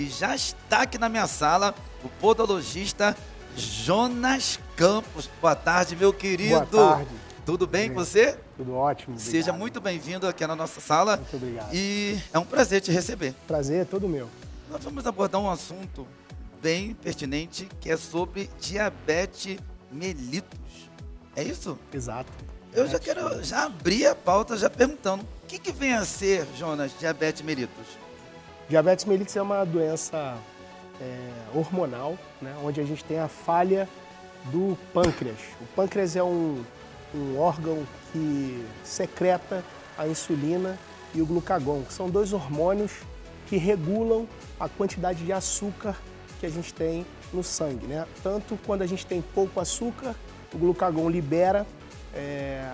E já está aqui na minha sala o podologista Jonas Campos. Boa tarde, meu querido. Boa tarde. Tudo bem com você? Tudo ótimo. Obrigado. Seja muito bem-vindo aqui na nossa sala. Muito obrigado. E é um prazer te receber. Prazer é todo meu. Nós vamos abordar um assunto bem pertinente que é sobre diabetes mellitus. É isso? Exato. Eu já quero já abrir a pauta já perguntando o que, que vem a ser, Jonas, diabetes mellitus? Diabetes mellitus é uma doença é, hormonal, né, onde a gente tem a falha do pâncreas. O pâncreas é um, um órgão que secreta a insulina e o glucagon, que são dois hormônios que regulam a quantidade de açúcar que a gente tem no sangue. Né? Tanto quando a gente tem pouco açúcar, o glucagon libera é,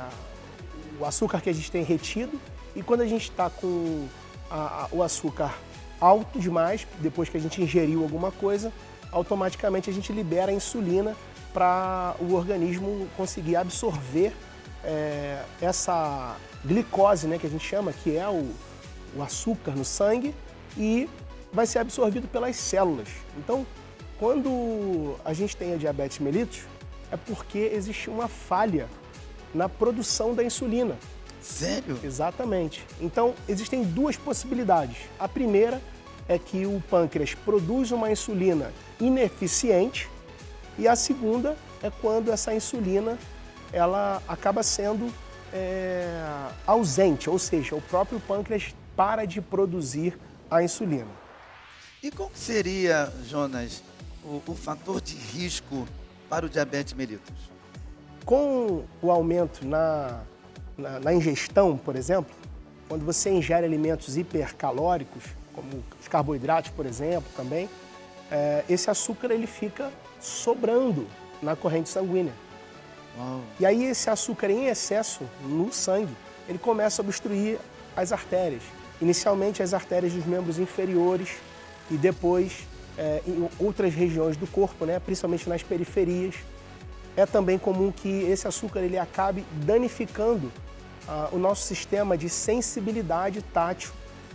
o açúcar que a gente tem retido, e quando a gente está com a, a, o açúcar alto demais, depois que a gente ingeriu alguma coisa, automaticamente a gente libera a insulina para o organismo conseguir absorver é, essa glicose, né, que a gente chama, que é o, o açúcar no sangue, e vai ser absorvido pelas células. Então, quando a gente tem a diabetes mellitus, é porque existe uma falha na produção da insulina. Sério? Exatamente. Então, existem duas possibilidades. A primeira é que o pâncreas produz uma insulina ineficiente e a segunda é quando essa insulina ela acaba sendo é, ausente, ou seja, o próprio pâncreas para de produzir a insulina. E qual seria, Jonas, o, o fator de risco para o diabetes mellitus? Com o aumento na, na, na, ingestão, por exemplo, quando você ingere alimentos hipercalóricos, como os carboidratos, por exemplo, também, é, esse açúcar ele fica sobrando na corrente sanguínea. Uau. E aí esse açúcar em excesso no sangue, ele começa a obstruir as artérias. Inicialmente as artérias dos membros inferiores e depois é, em outras regiões do corpo, né, principalmente nas periferias. É também comum que esse açúcar ele acabe danificando ah, o nosso sistema de sensibilidade tátil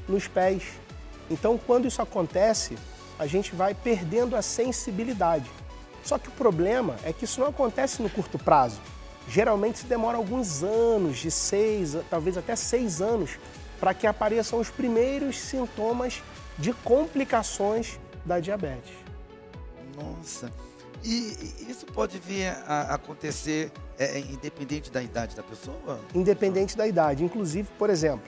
nos pés. Então, quando isso acontece, a gente vai perdendo a sensibilidade. Só que o problema é que isso não acontece no curto prazo. Geralmente se demora alguns anos, de seis, talvez até seis anos, para que apareçam os primeiros sintomas de complicações da diabetes. Nossa! E isso pode vir a acontecer é, é, independente da idade da pessoa? Independente da idade. Inclusive, por exemplo,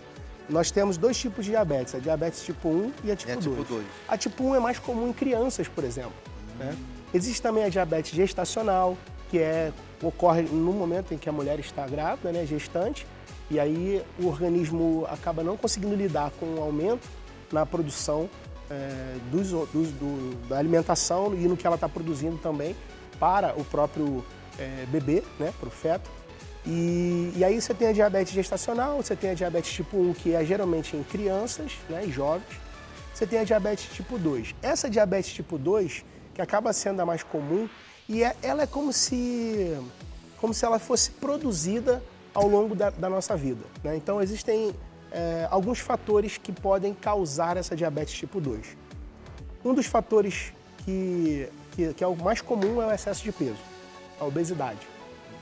nós temos dois tipos de diabetes, a diabetes tipo 1 e a tipo, é, 2. tipo 2. A tipo 1 é mais comum em crianças, por exemplo. Hum. Né? Existe também a diabetes gestacional, que é, ocorre no momento em que a mulher está grávida, né, gestante, e aí o organismo acaba não conseguindo lidar com o aumento na produção é, dos, dos, do, da alimentação e no que ela está produzindo também para o próprio é, bebê, né, para o feto. E, e, aí você tem a diabetes gestacional, você tem a diabetes tipo 1, que é geralmente em crianças né, e jovens. Você tem a diabetes tipo 2. Essa diabetes tipo 2, que acaba sendo a mais comum, e é, ela é como se, como se ela fosse produzida ao longo da, da nossa vida. Né? Então existem é, alguns fatores que podem causar essa diabetes tipo 2. Um dos fatores que, que, que, é o mais comum é o excesso de peso, a obesidade.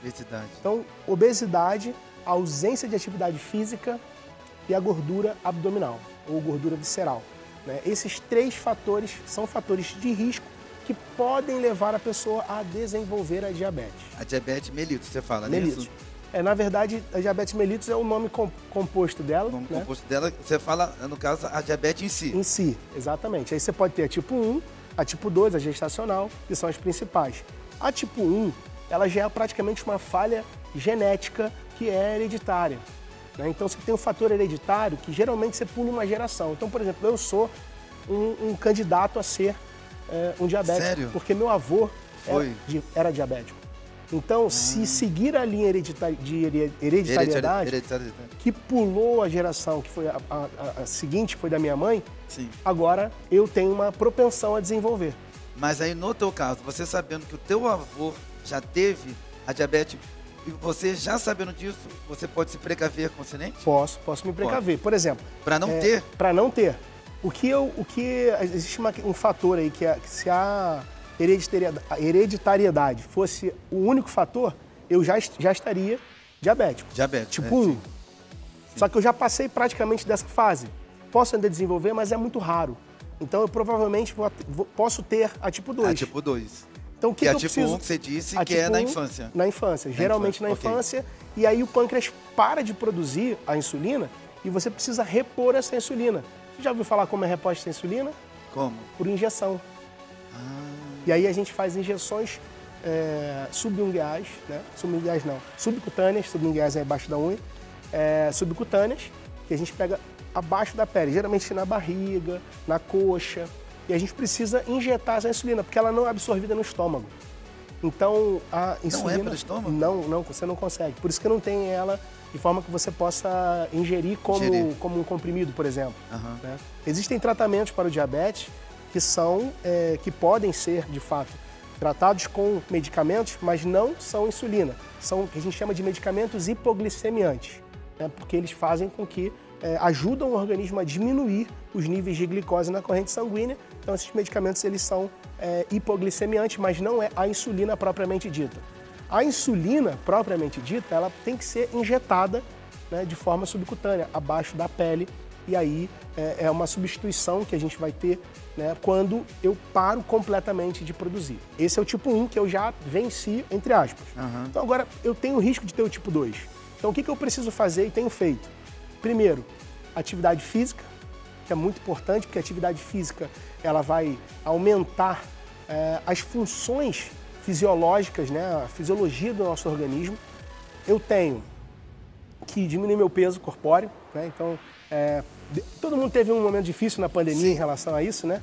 Obesidade. Então, obesidade, ausência de atividade física e a gordura abdominal ou gordura visceral. Né? Esses três fatores são fatores de risco que podem levar a pessoa a desenvolver a diabetes. A diabetes mellitus, você fala, mellitus. Nisso? É, na verdade, a diabetes mellitus é o nome composto dela. O nome né? composto dela, você fala, no caso, a diabetes em si. Em si, exatamente. Aí você pode ter a tipo 1, a tipo 2, a gestacional, que são as principais. A tipo 1, ela já é praticamente uma falha genética que é hereditária. Né? Então você tem um fator hereditário que geralmente você pula uma geração. Então, por exemplo, eu sou um, um candidato a ser é, um diabético. Sério? Porque meu avô era, era diabético. Então, se seguir a linha hereditari de hereditariedade, que pulou a geração, que foi a, a, a, seguinte, foi da minha mãe, Sim. agora eu tenho uma propensão a desenvolver. Mas aí, no teu caso, você sabendo que o teu avô já teve a diabetes, e você já sabendo disso, você pode se precaver com o acidente? Posso, posso me precaver. Pode. Por exemplo... Para não é, ter? Para não ter. O que, eu, o que existe uma, um fator aí que, é, que se a hereditariedade fosse o único fator, eu já, já estaria diabético. Diabético. Tipo 1. Um. Só que eu já passei praticamente dessa fase. Posso ainda desenvolver, mas é muito raro. Então eu provavelmente vou, vou, posso ter a tipo 2. A tipo 2. Então o que, que, é que a tipo 1 que você disse a que é tipo é na infância. Na infância, na geralmente infância. na infância. Okay. E aí o pâncreas para de produzir a insulina e você precisa repor essa insulina. Você já ouviu falar como é reposta a insulina? Como? Por injeção. Ah. E aí a gente faz injeções é, subunguiais, né? Subunguiais não, subcutâneas, subunguiais é abaixo da unha, é, subcutâneas, que a gente pega abaixo da pele, geralmente na barriga, na coxa, e a gente precisa injetar essa insulina, porque ela não é absorvida no estômago. Então, a insulina... Não é pelo estômago? Não, não, você não consegue. Por isso que não tem ela de forma que você possa ingerir como, ingerir. como um comprimido, por exemplo. Uhum. Né? Existem tratamentos para o diabetes que são, é, que podem ser, de fato, tratados com medicamentos, mas não são insulina. São o que a gente chama de medicamentos hipoglicemiantes, né? porque eles fazem com que é, ajudam o organismo a diminuir os níveis de glicose na corrente sanguínea. Então, esses medicamentos eles são é, hipoglicemiantes, mas não é a insulina propriamente dita. A insulina propriamente dita, ela tem que ser injetada né, de forma subcutânea, abaixo da pele, e aí é, é uma substituição que a gente vai ter né, quando eu paro completamente de produzir. Esse é o tipo 1 que eu já venci, entre aspas. Uhum. Então agora eu tenho o risco de ter o tipo 2. Então o que, que eu preciso fazer e tenho feito? Primeiro, atividade física, que é muito importante, porque a atividade física ela vai aumentar é, as funções fisiológicas, né, a fisiologia do nosso organismo. Eu tenho que diminuir meu peso corpóreo, né, então é, todo mundo teve um momento difícil na pandemia Sim. em relação a isso, né?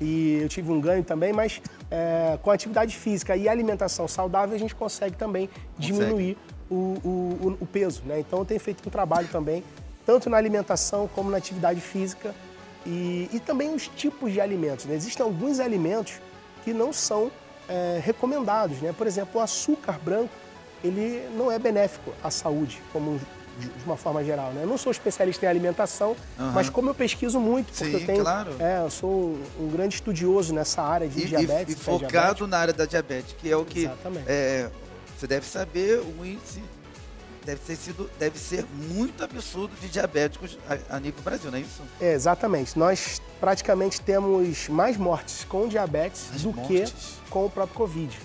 E eu tive um ganho também, mas é, com atividade física e alimentação saudável a gente consegue também diminuir o, o, o, peso, né? Então eu tenho feito um trabalho também, tanto na alimentação como na atividade física e, e também os tipos de alimentos. Né? Existem alguns alimentos que não são é, recomendados, né? Por exemplo, o açúcar branco, ele não é benéfico à saúde, como de uma forma geral, né? Eu não sou especialista em alimentação, uhum. mas como eu pesquiso muito, porque Sim, eu tenho, claro. é, eu sou um grande estudioso nessa área de e, diabetes. E, e focado diabetes. na área da diabetes, que é o que é, você deve saber o índice deve ter sido deve ser muito absurdo de diabéticos a, a nível Brasil, não é isso? É, exatamente. Nós praticamente temos mais mortes com diabetes do mortes? que com o próprio Covid.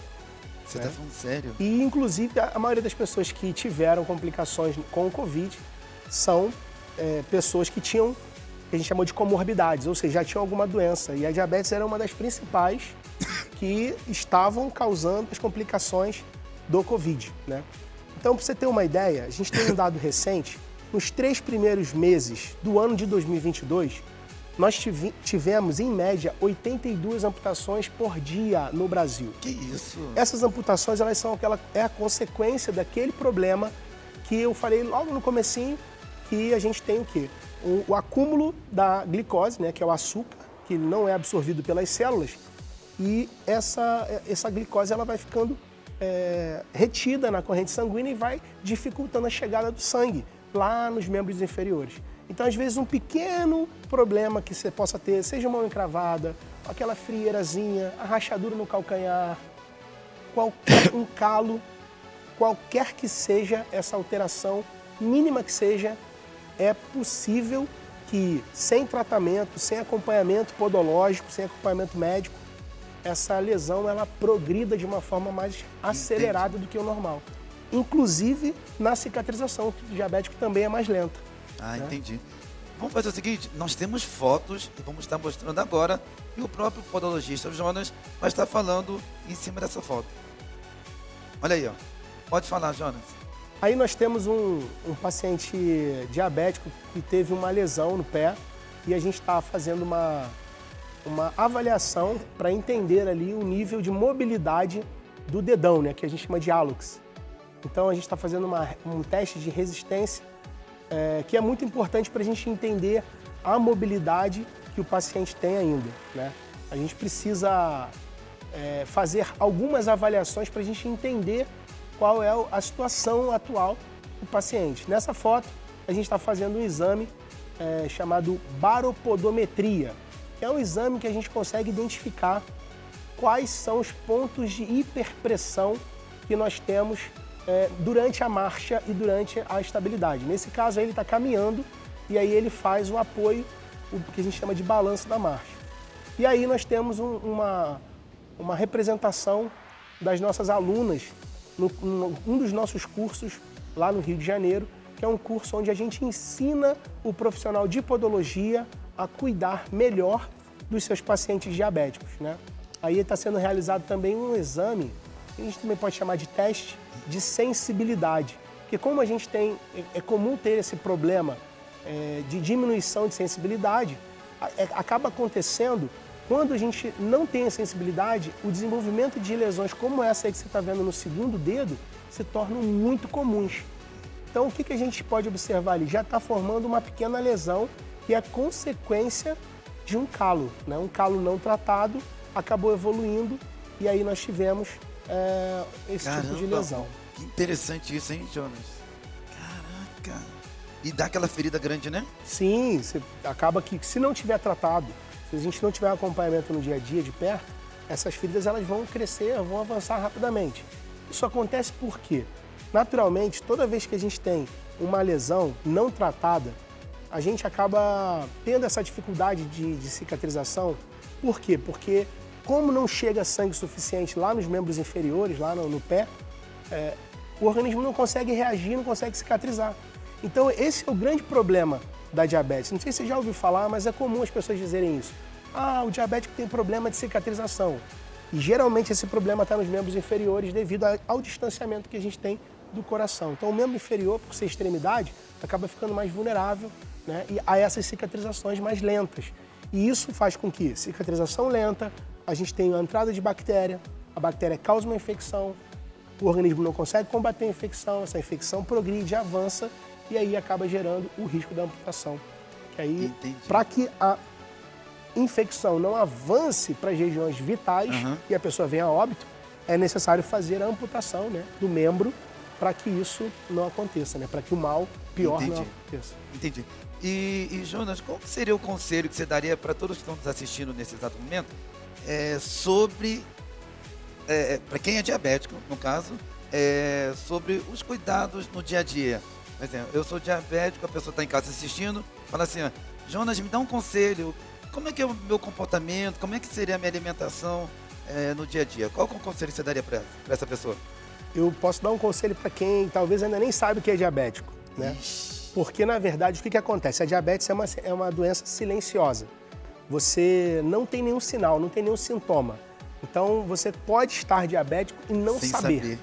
Você está né? falando sério? E, inclusive, a maioria das pessoas que tiveram complicações com o Covid são é, pessoas que tinham, que a gente chamou de comorbidades, ou seja, já tinham alguma doença. E a diabetes era uma das principais que estavam causando as complicações do Covid, né? Então, para você ter uma ideia, a gente tem um dado recente, nos três primeiros meses do ano de 2022, nós tivemos, em média, 82 amputações por dia no Brasil. Que isso? Essas amputações, elas são aquela, é a consequência daquele problema que eu falei logo no comecinho, que a gente tem o quê? O, o acúmulo da glicose, né, que é o açúcar, que não é absorvido pelas células, e essa, essa glicose ela vai ficando é, retida na corrente sanguínea e vai dificultando a chegada do sangue lá nos membros inferiores. Então, às vezes, um pequeno problema que você possa ter, seja uma mão encravada, aquela frieirazinha, a rachadura no calcanhar, qualquer um calo, qualquer que seja essa alteração, mínima que seja, é possível que, sem tratamento, sem acompanhamento podológico, sem acompanhamento médico, essa lesão ela progrida de uma forma mais acelerada Entendi. do que o normal. Inclusive na cicatrização, que o diabético também é mais lenta. Ah, né? entendi. Vamos fazer o seguinte, nós temos fotos e vamos estar mostrando agora e o próprio podologista, o Jonas, vai estar falando em cima dessa foto. Olha aí, ó. Pode falar, Jonas. Aí nós temos um, um paciente diabético que teve uma lesão no pé e a gente está fazendo uma, uma avaliação para entender ali o nível de mobilidade do dedão, né, que a gente chama de hálux. Então a gente está fazendo uma, um teste de resistência é, que é muito importante para a gente entender a mobilidade que o paciente tem ainda. Né? A gente precisa é, fazer algumas avaliações para a gente entender qual é a situação atual do paciente. Nessa foto, a gente está fazendo um exame é, chamado baropodometria, é um exame que a gente consegue identificar quais são os pontos de hiperpressão que nós temos é, durante a marcha e durante a estabilidade. Nesse caso, ele está caminhando e aí ele faz o apoio, o que a gente chama de balanço da marcha. E aí nós temos um, uma, uma representação das nossas alunas no, no, um dos nossos cursos lá no Rio de Janeiro, que é um curso onde a gente ensina o profissional de podologia a cuidar melhor dos seus pacientes diabéticos. Né? Aí está sendo realizado também um exame, que a gente também pode chamar de teste de sensibilidade. Porque como a gente tem, é, é comum ter esse problema é, de diminuição de sensibilidade, é, acaba acontecendo quando a gente não tem a sensibilidade, o desenvolvimento de lesões como essa aí que você está vendo no segundo dedo se tornam muito comuns. Então, o que, que a gente pode observar ali? Já está formando uma pequena lesão que é consequência de um calo. Né? Um calo não tratado acabou evoluindo e aí nós tivemos é, esse Caramba, tipo de lesão. Que interessante isso, hein, Jonas? Caraca! E dá aquela ferida grande, né? Sim, acaba que se não tiver tratado, se a gente não tiver acompanhamento no dia a dia de perto, essas feridas elas vão crescer, vão avançar rapidamente. Isso acontece porque, naturalmente, toda vez que a gente tem uma lesão não tratada, a gente acaba tendo essa dificuldade de, de cicatrização. Por quê? Porque como não chega sangue suficiente lá nos membros inferiores, lá no, no pé, é, o organismo não consegue reagir, não consegue cicatrizar. Então, esse é o grande problema da diabetes. Não sei se você já ouviu falar, mas é comum as pessoas dizerem isso. Ah, o diabético tem problema de cicatrização. E geralmente esse problema está nos membros inferiores devido ao distanciamento que a gente tem do coração. Então, o membro inferior, por ser extremidade, acaba ficando mais vulnerável né, a essas cicatrizações mais lentas. E isso faz com que cicatrização lenta, a gente tenha a entrada de bactéria, a bactéria causa uma infecção, o organismo não consegue combater a infecção, essa infecção progride, avança e aí acaba gerando o risco da amputação. Que aí, para que a infecção não avance para as regiões vitais uhum. e a pessoa venha a óbito, é necessário fazer a amputação né, do membro para que isso não aconteça, né? Para que o mal pior Entendi. não aconteça. Entendi. E, e, Jonas, qual seria o conselho que você daria para todos que estão nos assistindo nesse exato momento é, sobre, é, é para quem é diabético, no caso, é, sobre os cuidados no dia a dia? Por exemplo, eu sou diabético, a pessoa está em casa assistindo, fala assim, Jonas, me dá um conselho, como é que é o meu comportamento, como é que seria a minha alimentação é, no dia a dia? Qual o conselho que você daria para essa pessoa? Eu posso dar um conselho para quem talvez ainda nem sabe o que é diabético, né? Ixi. Porque, na verdade, o que, que acontece? A diabetes é uma, é uma doença silenciosa. Você não tem nenhum sinal, não tem nenhum sintoma. Então, você pode estar diabético e não Sem saber. saber.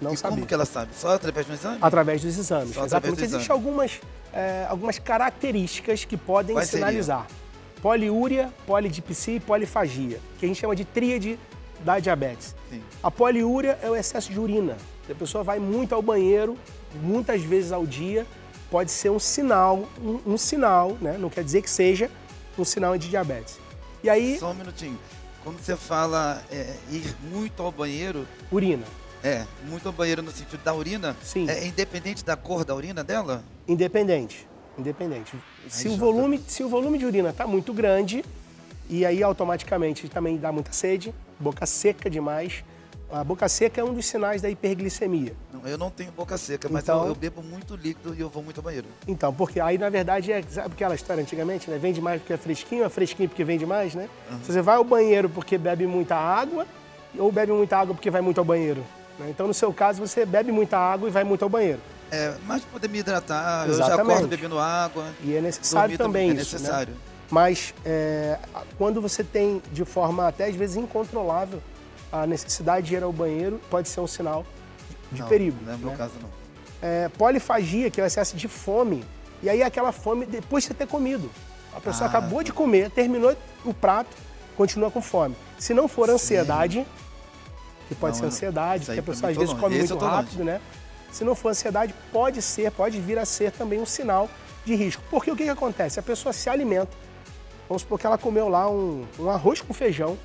Não e saber. como que ela sabe? Só através dos exames? Através dos exames, Só exatamente. Existem algumas, é, algumas características que podem Quais sinalizar. Seria? Poliúria, polidipsia e polifagia, que a gente chama de tríade da diabetes. Sim. A poliúria é o excesso de urina. A pessoa vai muito ao banheiro, muitas vezes ao dia, pode ser um sinal, um, um sinal, né? Não quer dizer que seja um sinal de diabetes. E aí... Só um minutinho. Quando você fala é, ir muito ao banheiro... Urina. É, muito ao banheiro no sentido da urina. Sim. É independente da cor da urina dela? Independente. Independente. se o, volume, se o volume de urina está muito grande, e aí automaticamente também dá muita sede, boca seca demais. A boca seca é um dos sinais da hiperglicemia. Não, eu não tenho boca seca, mas então, eu, eu, bebo muito líquido e eu vou muito ao banheiro. Então, porque aí na verdade é, sabe aquela história antigamente, né? Vende mais porque é fresquinho, é fresquinho porque vende mais, né? Uhum. Você vai ao banheiro porque bebe muita água ou bebe muita água porque vai muito ao banheiro. Né? Então, no seu caso, você bebe muita água e vai muito ao banheiro. É, mas poder me hidratar, Exatamente. eu já acordo bebendo água. E é necessário também é isso. É necessário. Né? Mas é, quando você tem de forma até às vezes incontrolável a necessidade de ir ao banheiro, pode ser um sinal de não, perigo. Não é no meu né? caso, não. É, polifagia, que é o excesso de fome. E aí aquela fome depois de você ter comido. A pessoa ah, acabou de comer, terminou o prato, continua com fome. Se não for ansiedade, que pode não, ser ansiedade, porque a pessoa às vezes longe. come Esse muito rápido, longe. né? Se não for ansiedade, pode ser, pode vir a ser também um sinal de risco. Porque o que, que acontece? A pessoa se alimenta, vamos supor que ela comeu lá um, um arroz com feijão, uhum.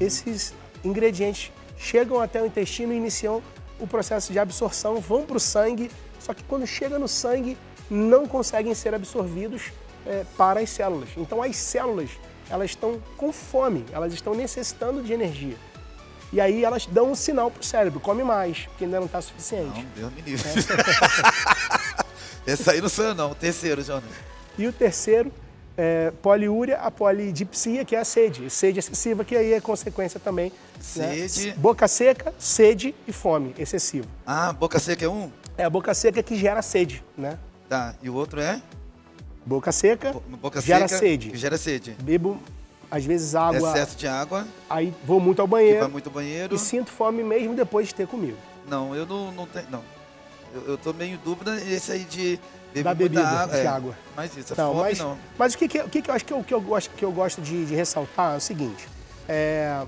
esses ingredientes chegam até o intestino e iniciam o processo de absorção, vão para o sangue, só que quando chega no sangue, não conseguem ser absorvidos é, para as células. Então as células elas estão com fome, elas estão necessitando de energia. E aí elas dão um sinal para o cérebro, come mais, porque ainda não está suficiente. Não, Deus me livre. É. Esse aí não sou eu não, o terceiro, Jonas. E o terceiro, é, poliúria, a polidipsia, que é a sede. Sede excessiva, que aí é consequência também. Né? Sede. Né? Boca seca, sede e fome excessiva. Ah, boca seca é um? É a boca seca que gera sede, né? Tá, e o outro é? Boca seca, boca gera seca, sede. Gera sede. Bebo, às vezes, água. Excesso de água. Aí vou muito ao banheiro. Vai muito ao banheiro. E sinto fome mesmo depois de ter comido. Não, eu não, não tenho. Não. Eu, eu tô meio em dúvida esse aí de beber da bebida, água. de é. água. Mas isso, não, fome mas, não. Mas o que, que, que eu acho que eu, que eu gosto, que eu gosto de, de ressaltar é o seguinte. É,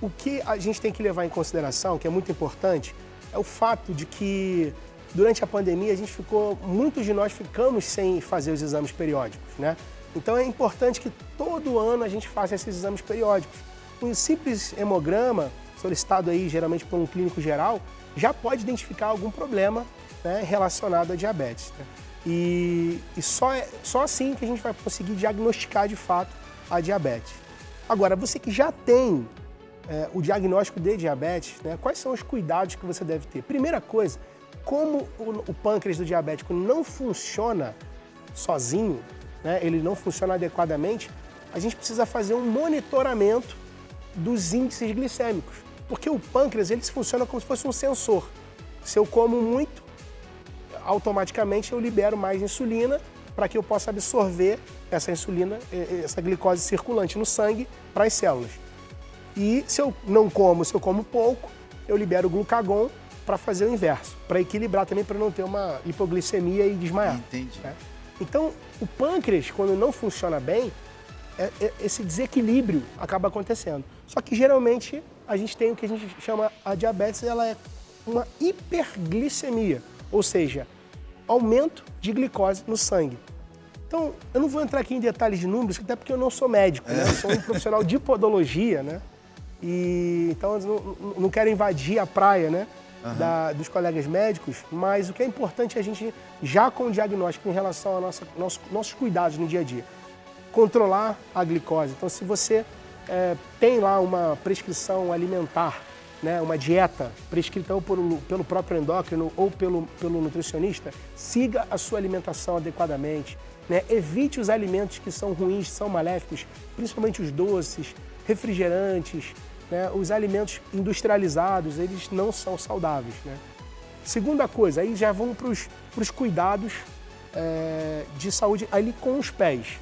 o que a gente tem que levar em consideração, que é muito importante, é o fato de que durante a pandemia a gente ficou, muitos de nós ficamos sem fazer os exames periódicos, né? Então é importante que todo ano a gente faça esses exames periódicos. Um simples hemograma, solicitado aí geralmente por um clínico geral, já pode identificar algum problema né, relacionado à diabetes. Né? E, e só, é, só assim que a gente vai conseguir diagnosticar de fato a diabetes. Agora, você que já tem é, o diagnóstico de diabetes, né, quais são os cuidados que você deve ter? Primeira coisa, como o, o pâncreas do diabético não funciona sozinho, né, ele não funciona adequadamente, a gente precisa fazer um monitoramento dos índices glicêmicos. Porque o pâncreas ele funciona como se fosse um sensor. Se eu como muito, automaticamente eu libero mais insulina para que eu possa absorver essa insulina, essa glicose circulante no sangue para as células. E se eu não como, se eu como pouco, eu libero glucagon para fazer o inverso, para equilibrar também, para não ter uma hipoglicemia e desmaiar. Entendi. Né? Então, o pâncreas, quando não funciona bem, é, é, esse desequilíbrio acaba acontecendo. Só que geralmente a gente tem o que a gente chama a diabetes, ela é uma hiperglicemia, ou seja, aumento de glicose no sangue. Então, eu não vou entrar aqui em detalhes de números, até porque eu não sou médico, né? Eu sou um profissional de podologia, né? E então eu não, não quero invadir a praia, né? Uhum. Da, dos colegas médicos, mas o que é importante é a gente, já com o diagnóstico em relação aos nossa, nosso, nossos cuidados no dia a dia, controlar a glicose. Então, se você é, tem lá uma prescrição alimentar, né, uma dieta prescrita ou por, pelo próprio endócrino ou pelo, pelo nutricionista, siga a sua alimentação adequadamente. Né? Evite os alimentos que são ruins, são maléficos, principalmente os doces, refrigerantes, né? os alimentos industrializados, eles não são saudáveis. Né? Segunda coisa, aí já vamos para os cuidados é, de saúde ali com os pés.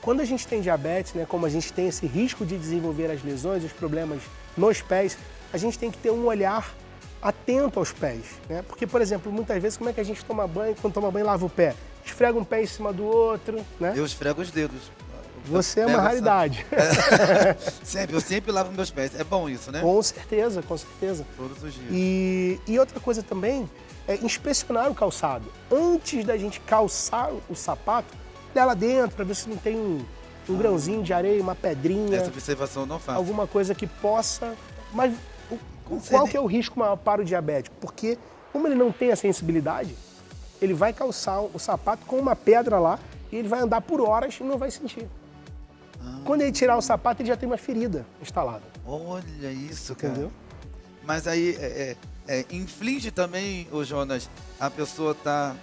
Quando a gente tem diabetes, né, como a gente tem esse risco de desenvolver as lesões, os problemas nos pés, a gente tem que ter um olhar atento aos pés. Né? Porque, por exemplo, muitas vezes, como é que a gente toma banho, quando toma banho, lava o pé? Esfrega um pé em cima do outro, né? Eu esfrego os dedos. Você é uma raridade. É. sempre, eu sempre lavo meus pés. É bom isso, né? Com certeza, com certeza. Todos os dias. E, e outra coisa também é inspecionar o calçado. Antes da gente calçar o sapato, lá dentro para ver se não tem um, um grãozinho de areia, uma pedrinha. Essa observação não faço. Alguma coisa que possa. Mas o, qual que é o risco maior para o diabético? Porque, como ele não tem a sensibilidade, ele vai calçar o sapato com uma pedra lá e ele vai andar por horas e não vai sentir. Ah. Quando ele tirar o sapato, ele já tem uma ferida instalada. Olha isso, cara. Entendeu? Mas aí, é, é, é, inflige também, o Jonas, a pessoa tá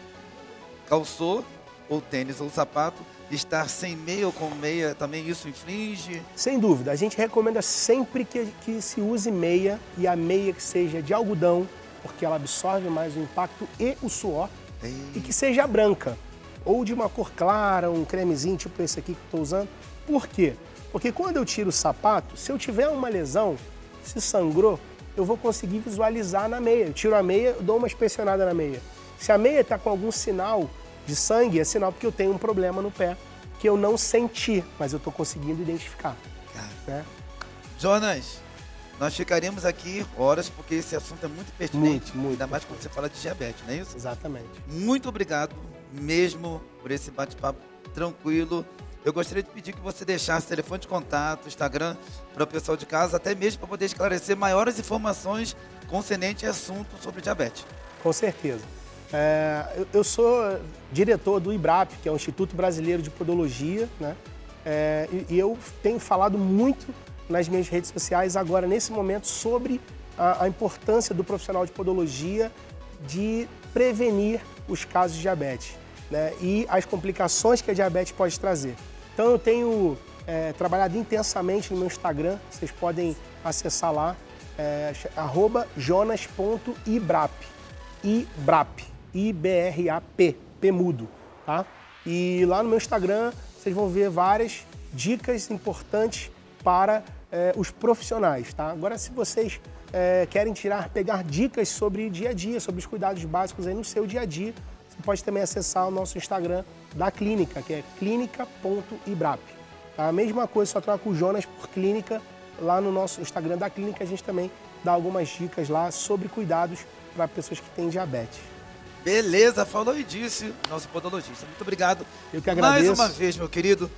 calçou, ou tênis ou sapato, estar sem meia ou com meia, também isso inflige? Sem dúvida. A gente recomenda sempre que, que se use meia e a meia que seja de algodão, porque ela absorve mais o impacto e o suor, Ei. e que seja branca, ou de uma cor clara, um cremezinho tipo esse aqui que estou usando. Por quê? Porque quando eu tiro o sapato, se eu tiver uma lesão, se sangrou, eu vou conseguir visualizar na meia. Eu tiro a meia, dou uma inspecionada na meia. Se a meia está com algum sinal de sangue, é sinal porque eu tenho um problema no pé que eu não senti, mas eu estou conseguindo identificar. Né? Jonas, nós ficaríamos aqui horas porque esse assunto é muito pertinente, muito, muito ainda mais quando você fala de diabetes, não é isso? Exatamente. Muito obrigado mesmo por esse bate-papo tranquilo. Eu gostaria de pedir que você deixasse telefone de contato, Instagram, para o pessoal de casa, até mesmo para poder esclarecer maiores informações concernentes a assunto sobre diabetes. Com certeza. É, eu, sou diretor do IBRAP, que é o Instituto Brasileiro de Podologia, né? É, e, e, eu tenho falado muito nas minhas redes sociais agora, nesse momento, sobre a, a importância do profissional de podologia de prevenir os casos de diabetes né? e as complicações que a diabetes pode trazer. Então eu tenho é, trabalhado intensamente no meu Instagram, vocês podem acessar lá, é, jonas.ibrap, ibrap, I-B-R-A-P, P tá? E lá no meu Instagram vocês vão ver várias dicas importantes para é, os profissionais, tá? Agora, se vocês é, querem tirar, pegar dicas sobre dia a dia, sobre os cuidados básicos aí no seu dia a dia, você pode também acessar o nosso Instagram da clínica, que é clínica.ibrap. Tá? A mesma coisa, só troca o Jonas por clínica. Lá no nosso Instagram da clínica, a gente também dá algumas dicas lá sobre cuidados para pessoas que têm diabetes. Beleza, falou e disse nosso podologista. Muito obrigado. Eu que agradeço. Mais uma vez, meu querido.